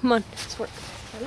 Come on, let's work. Ready?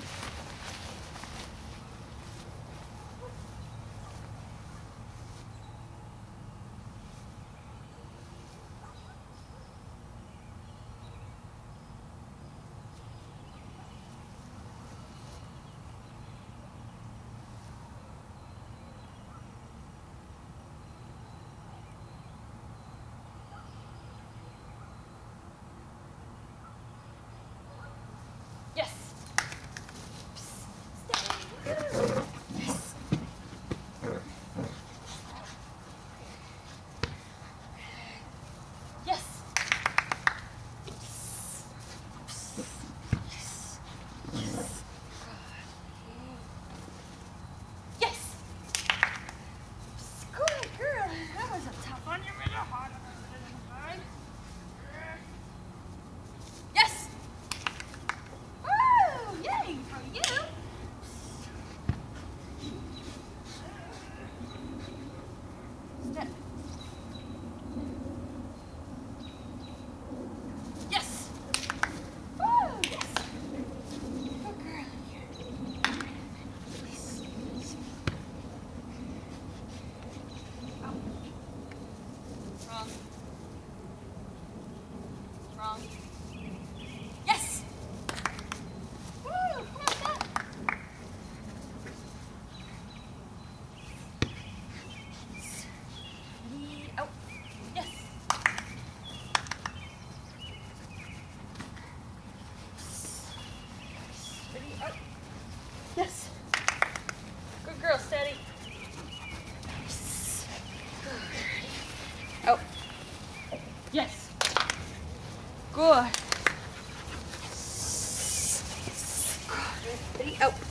Wrong. Wrong. City. Oh.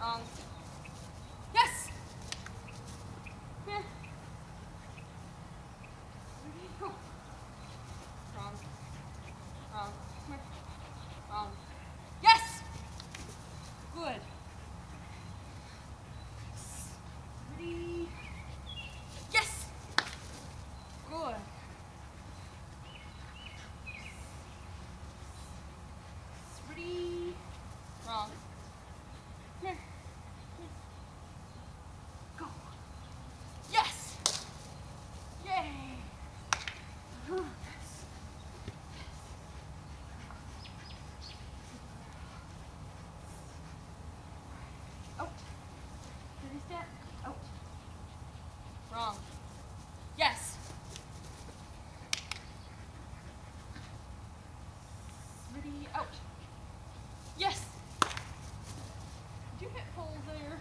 Um, look at Paul there.